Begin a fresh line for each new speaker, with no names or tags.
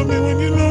love me when you love me.